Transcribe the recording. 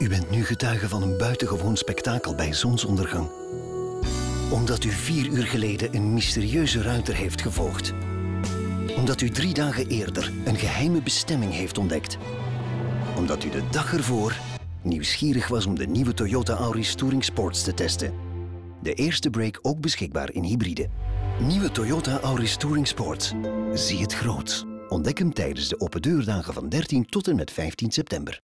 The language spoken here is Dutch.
U bent nu getuige van een buitengewoon spektakel bij zonsondergang. Omdat u vier uur geleden een mysterieuze ruiter heeft gevolgd. Omdat u drie dagen eerder een geheime bestemming heeft ontdekt. Omdat u de dag ervoor nieuwsgierig was om de nieuwe Toyota Auris Touring Sports te testen. De eerste break ook beschikbaar in hybride. Nieuwe Toyota Auris Touring Sports. Zie het groot. Ontdek hem tijdens de open deurdagen van 13 tot en met 15 september.